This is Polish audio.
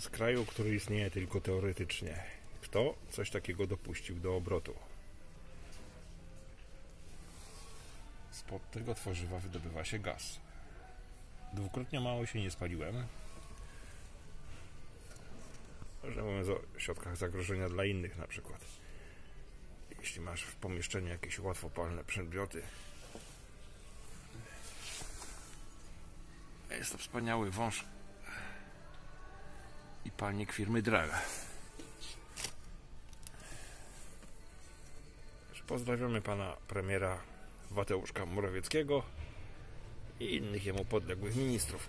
Z kraju, który istnieje tylko teoretycznie. Kto coś takiego dopuścił do obrotu? Spod tego tworzywa wydobywa się gaz. Dwukrotnie mało się nie spaliłem. Że mówiąc o środkach zagrożenia dla innych na przykład. Jeśli masz w pomieszczeniu jakieś łatwopalne przedmioty. Jest to wspaniały wąż palnik firmy Drell. Pozdrawiamy pana premiera Mateuszka Morawieckiego i innych jemu podległych ministrów.